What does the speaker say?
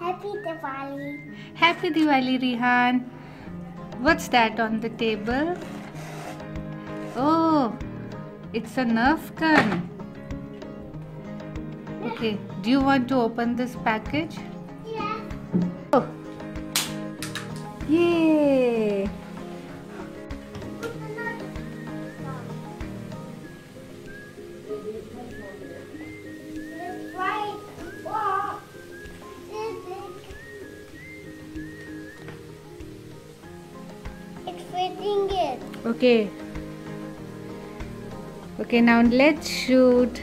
Happy Diwali. Happy Diwali, Rihaan. What's that on the table? Oh, it's a Nerf gun. Okay, do you want to open this package? Yeah. Oh. Yay! Okay. Okay, now let's shoot.